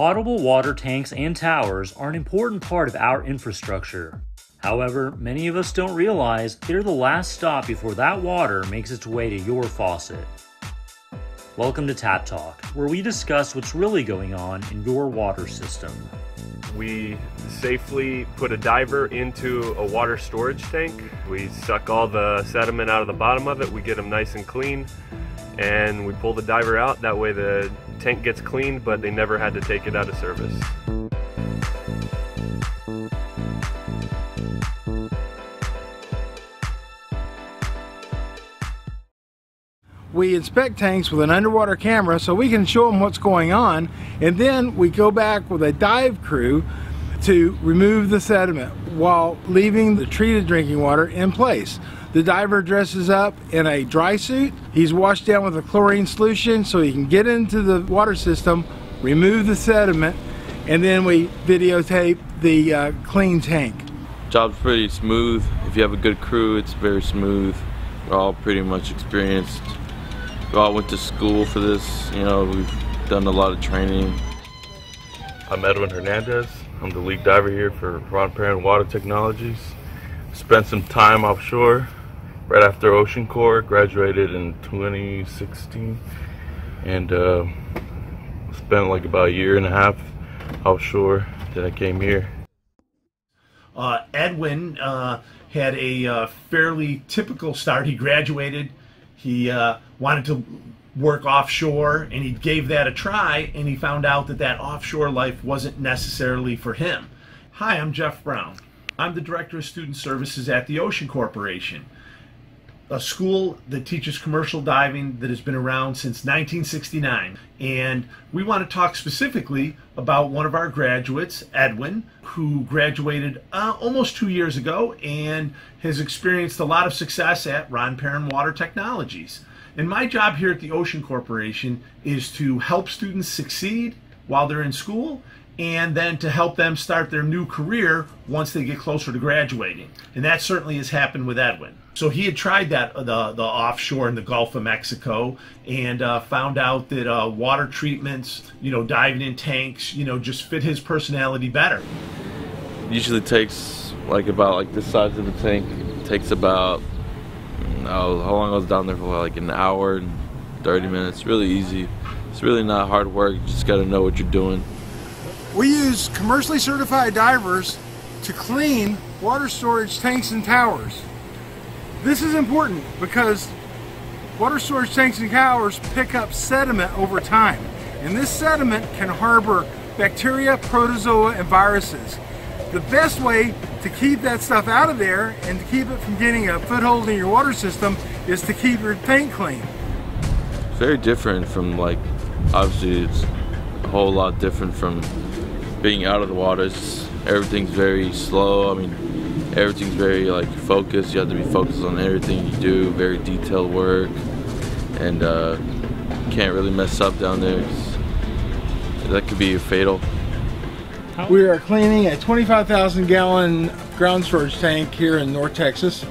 Potable water tanks and towers are an important part of our infrastructure. However, many of us don't realize they're the last stop before that water makes its way to your faucet. Welcome to Tap Talk, where we discuss what's really going on in your water system. We safely put a diver into a water storage tank. We suck all the sediment out of the bottom of it, we get them nice and clean, and we pull the diver out. That way the tank gets cleaned, but they never had to take it out of service. we inspect tanks with an underwater camera so we can show them what's going on and then we go back with a dive crew to remove the sediment while leaving the treated drinking water in place. The diver dresses up in a dry suit. He's washed down with a chlorine solution so he can get into the water system, remove the sediment, and then we videotape the uh, clean tank. Job's pretty smooth. If you have a good crew, it's very smooth. We're all pretty much experienced. We all went to school for this. You know, we've done a lot of training. I'm Edwin Hernandez. I'm the lead diver here for Ron Perrin Water Technologies. Spent some time offshore right after Ocean Corps, graduated in 2016, and uh, spent like about a year and a half offshore. Then I came here. Uh, Edwin uh, had a uh, fairly typical start. He graduated. He uh, wanted to work offshore, and he gave that a try, and he found out that that offshore life wasn't necessarily for him. Hi, I'm Jeff Brown. I'm the Director of Student Services at the Ocean Corporation a school that teaches commercial diving that has been around since 1969. And we want to talk specifically about one of our graduates, Edwin, who graduated uh, almost two years ago and has experienced a lot of success at Ron Perrin Water Technologies. And my job here at the Ocean Corporation is to help students succeed while they're in school and then to help them start their new career once they get closer to graduating. And that certainly has happened with Edwin. So he had tried that uh, the the offshore in the Gulf of Mexico and uh, found out that uh, water treatments, you know, diving in tanks, you know, just fit his personality better. Usually takes like about like this size of the tank. It takes about oh, how long I was down there for like an hour and 30 minutes. Really easy. It's really not hard work. You just got to know what you're doing. We use commercially certified divers to clean water storage tanks and towers. This is important because water storage tanks and towers pick up sediment over time. And this sediment can harbor bacteria, protozoa, and viruses. The best way to keep that stuff out of there and to keep it from getting a foothold in your water system is to keep your tank clean. Very different from like, obviously it's a whole lot different from being out of the waters, everything's very slow. I mean, everything's very like focused. You have to be focused on everything you do. Very detailed work, and uh, can't really mess up down there. That could be fatal. We are cleaning a 25,000 gallon ground storage tank here in North Texas.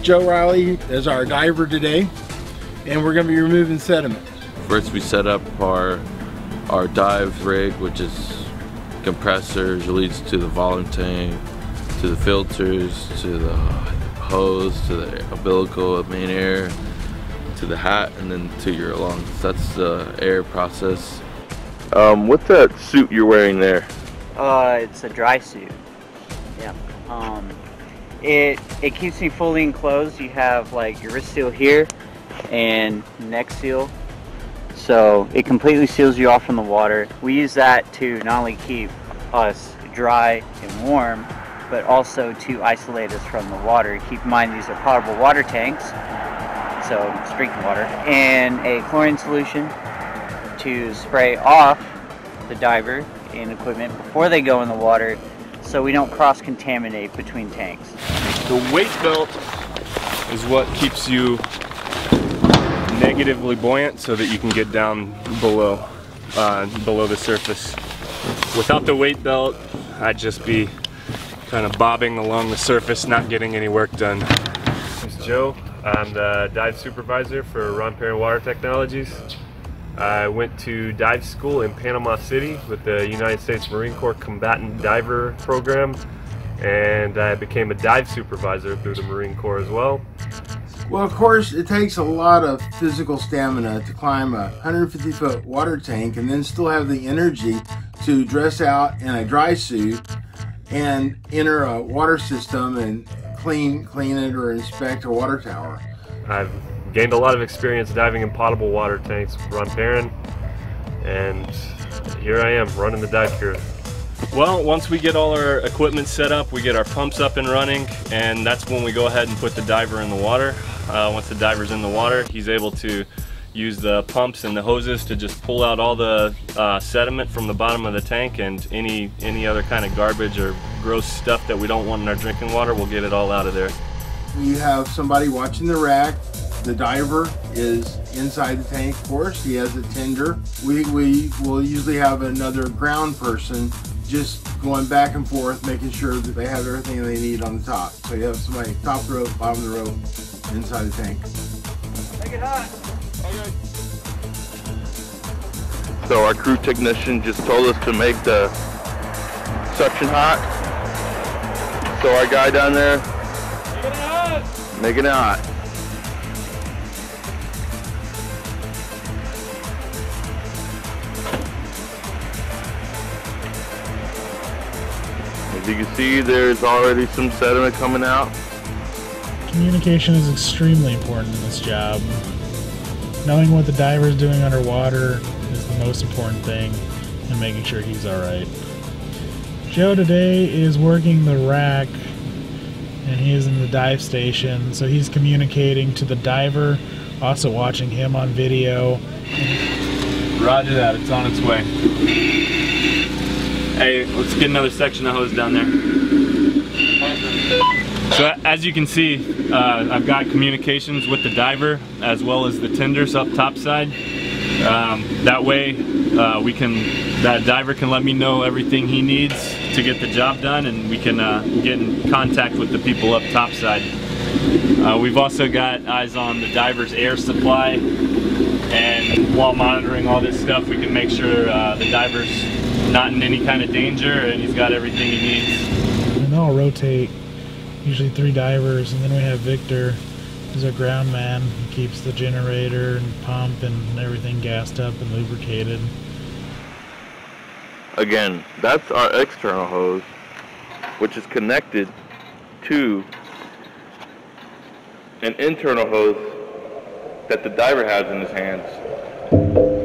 Joe Riley is our diver today, and we're going to be removing sediment. First, we set up our our dive rig, which is compressors leads to the volume tank, to the filters, to the hose, to the umbilical main air, to the hat, and then to your lungs. That's the air process. Um, what's that suit you're wearing there? Uh, it's a dry suit. Yeah. Um, it it keeps me fully enclosed. You have like your wrist seal here and neck seal so it completely seals you off from the water. We use that to not only keep us dry and warm, but also to isolate us from the water. Keep in mind these are potable water tanks, so drinking water, and a chlorine solution to spray off the diver and equipment before they go in the water so we don't cross-contaminate between tanks. The weight belt is what keeps you negatively buoyant so that you can get down below, uh, below the surface. Without the weight belt, I'd just be kind of bobbing along the surface, not getting any work done. It's Joe. I'm the dive supervisor for Ron Perrin Water Technologies. I went to dive school in Panama City with the United States Marine Corps Combatant Diver Program, and I became a dive supervisor through the Marine Corps as well. Well, of course, it takes a lot of physical stamina to climb a 150 foot water tank and then still have the energy to dress out in a dry suit and enter a water system and clean clean it or inspect a water tower. I've gained a lot of experience diving in potable water tanks with Ron Perrin, and here I am running the dive crew. Well, once we get all our equipment set up, we get our pumps up and running, and that's when we go ahead and put the diver in the water. Uh, once the diver's in the water, he's able to use the pumps and the hoses to just pull out all the uh, sediment from the bottom of the tank and any any other kind of garbage or gross stuff that we don't want in our drinking water, we'll get it all out of there. You have somebody watching the rack. The diver is inside the tank, of course. He has a tender. We, we will usually have another ground person just going back and forth, making sure that they have everything they need on the top. So you have somebody top rope, bottom of the rope, inside the tank. Make it hot. So our crew technician just told us to make the suction hot. So our guy down there, making it hot. As you can see, there's already some sediment coming out. Communication is extremely important in this job. Knowing what the diver is doing underwater is the most important thing and making sure he's alright. Joe today is working the rack and he is in the dive station, so he's communicating to the diver, also watching him on video. Roger that, it's on its way. Hey, let's get another section of hose down there. So as you can see, uh, I've got communications with the diver as well as the tenders up top side. Um, that way uh, we can, that diver can let me know everything he needs to get the job done and we can uh, get in contact with the people up top side. Uh, we've also got eyes on the diver's air supply and while monitoring all this stuff we can make sure uh, the diver's not in any kind of danger and he's got everything he needs. And I'll rotate, usually three divers, and then we have Victor, who's our ground man. He keeps the generator and pump and everything gassed up and lubricated. Again, that's our external hose, which is connected to an internal hose that the diver has in his hands.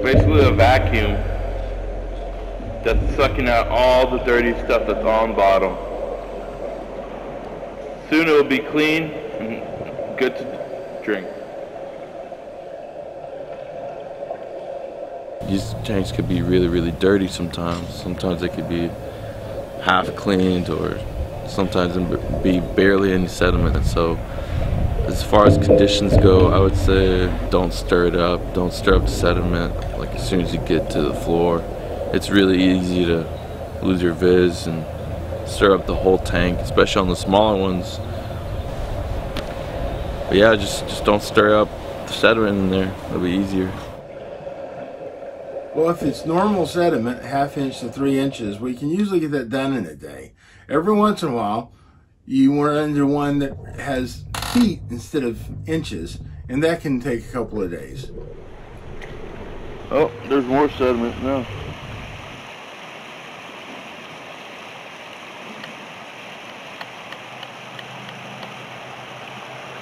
Basically a vacuum that's sucking out all the dirty stuff that's on bottom. Soon it will be clean and good to drink. These tanks could be really, really dirty sometimes. Sometimes they could be half cleaned or sometimes be barely any sediment. So as far as conditions go, I would say don't stir it up. Don't stir up the sediment like as soon as you get to the floor. It's really easy to lose your viz and stir up the whole tank, especially on the smaller ones. But yeah, just just don't stir up the sediment in there. It'll be easier. Well, if it's normal sediment, half inch to three inches, we can usually get that done in a day. Every once in a while, you run into one that has feet instead of inches, and that can take a couple of days. Oh, there's more sediment now.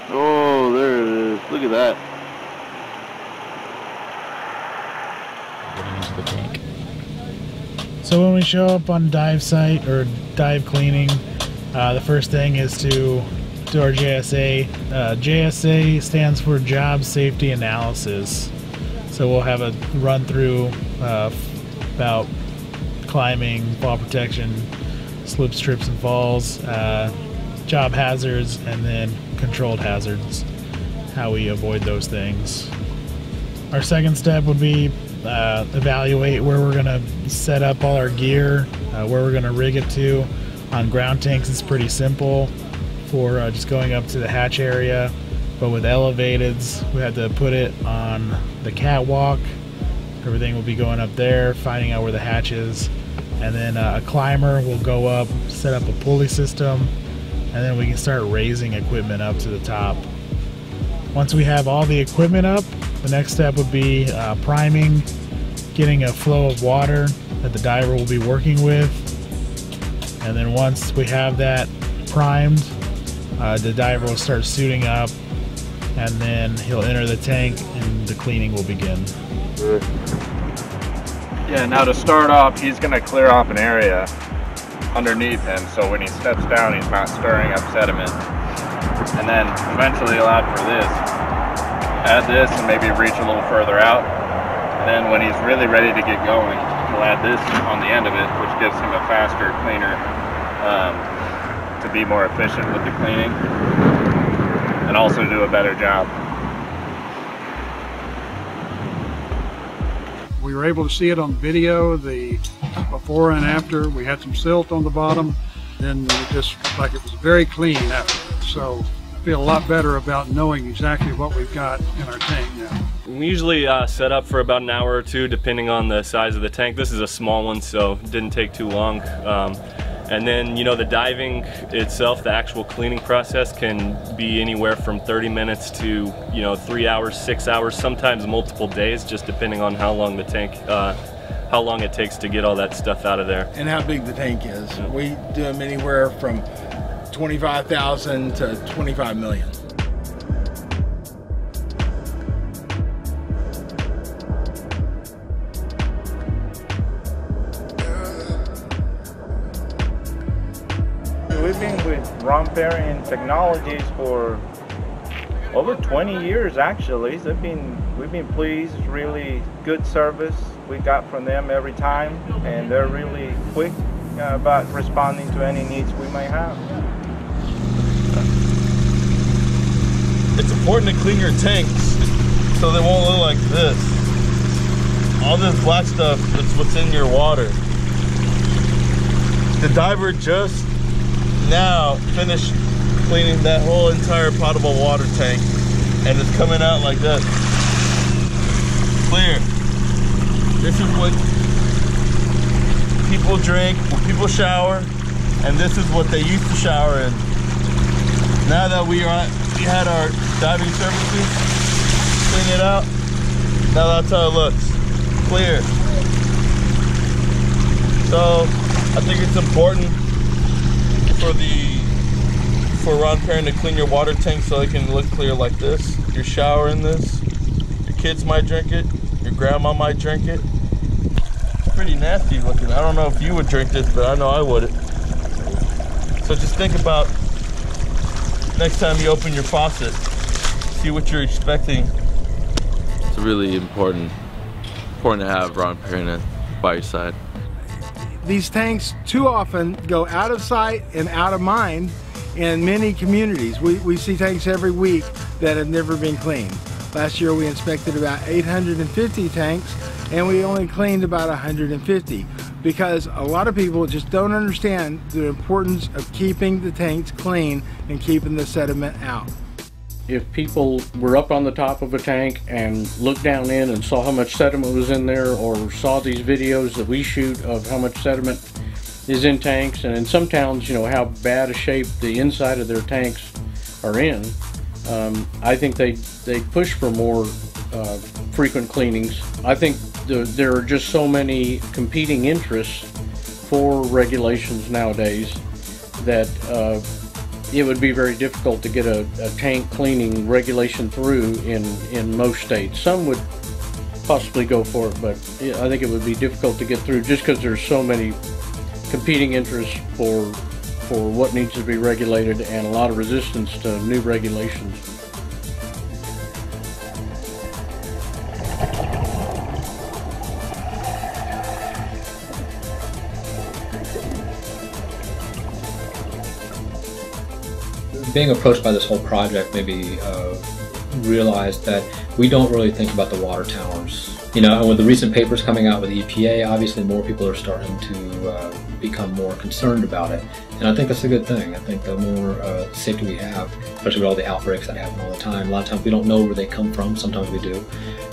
Oh, there it that. So when we show up on dive site or dive cleaning, uh, the first thing is to do our JSA. Uh, JSA stands for Job Safety Analysis. So we'll have a run through uh, about climbing, fall protection, slips, trips, and falls, uh, job hazards, and then controlled hazards. How we avoid those things. Our second step would be uh, evaluate where we're gonna set up all our gear, uh, where we're gonna rig it to. On ground tanks, it's pretty simple for uh, just going up to the hatch area, but with elevateds, we had to put it on the catwalk Everything will be going up there, finding out where the hatch is. And then uh, a climber will go up, set up a pulley system, and then we can start raising equipment up to the top. Once we have all the equipment up, the next step would be uh, priming, getting a flow of water that the diver will be working with. And then once we have that primed, uh, the diver will start suiting up and then he'll enter the tank and the cleaning will begin. Yeah, now to start off, he's going to clear off an area underneath him so when he steps down, he's not stirring up sediment. And then eventually he'll for this. Add this and maybe reach a little further out. And then when he's really ready to get going, he'll add this on the end of it, which gives him a faster, cleaner, um, to be more efficient with the cleaning and also do a better job. We were able to see it on video, the before and after. We had some silt on the bottom, it just like it was very clean after. So I feel a lot better about knowing exactly what we've got in our tank now. We usually uh, set up for about an hour or two depending on the size of the tank. This is a small one so it didn't take too long. Um, and then, you know, the diving itself, the actual cleaning process can be anywhere from 30 minutes to, you know, three hours, six hours, sometimes multiple days, just depending on how long the tank, uh, how long it takes to get all that stuff out of there. And how big the tank is. We do them anywhere from 25,000 to 25 million. We've been with Ron Perrin Technologies for over 20 years actually. So we've been, we've been pleased, really good service we got from them every time and they're really quick uh, about responding to any needs we may have. It's important to clean your tanks so they won't look like this. All this black stuff is what's in your water. The diver just now finished cleaning that whole entire potable water tank and it's coming out like this. Clear. This is what people drink, what people shower, and this is what they used to shower in. Now that we are we had our diving services, clean it out. Now that's how it looks. Clear. So I think it's important for the for Ron Perrin to clean your water tank so it can look clear like this. Your shower in this. Your kids might drink it. Your grandma might drink it. It's pretty nasty looking. I don't know if you would drink this, but I know I would. So just think about next time you open your faucet, see what you're expecting. It's really important, important to have Ron Perrin by your side. These tanks too often go out of sight and out of mind in many communities. We, we see tanks every week that have never been cleaned. Last year we inspected about 850 tanks and we only cleaned about 150 because a lot of people just don't understand the importance of keeping the tanks clean and keeping the sediment out. If people were up on the top of a tank and looked down in and saw how much sediment was in there or saw these videos that we shoot of how much sediment is in tanks and in some towns you know how bad a shape the inside of their tanks are in um, I think they they push for more uh, frequent cleanings I think the, there are just so many competing interests for regulations nowadays that uh, it would be very difficult to get a, a, tank cleaning regulation through in, in most states. Some would possibly go for it, but I think it would be difficult to get through just because there's so many competing interests for for what needs to be regulated and a lot of resistance to new regulations. Being approached by this whole project maybe uh, realized that we don't really think about the water towers You know, and with the recent papers coming out with the EPA, obviously more people are starting to uh, become more concerned about it. And I think that's a good thing. I think the more uh, safety we have, especially with all the outbreaks that happen all the time, a lot of times we don't know where they come from, sometimes we do.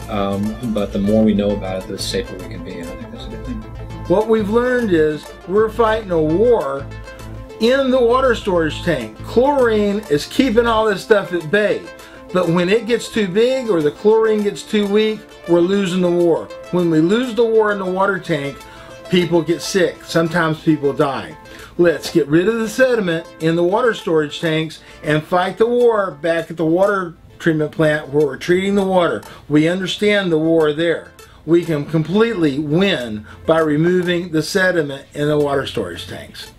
Um, but the more we know about it, the safer we can be, and I think that's a good thing. What we've learned is we're fighting a war in the water storage tank. Chlorine is keeping all this stuff at bay. But when it gets too big or the chlorine gets too weak, we're losing the war. When we lose the war in the water tank, people get sick. Sometimes people die. Let's get rid of the sediment in the water storage tanks and fight the war back at the water treatment plant where we're treating the water. We understand the war there. We can completely win by removing the sediment in the water storage tanks.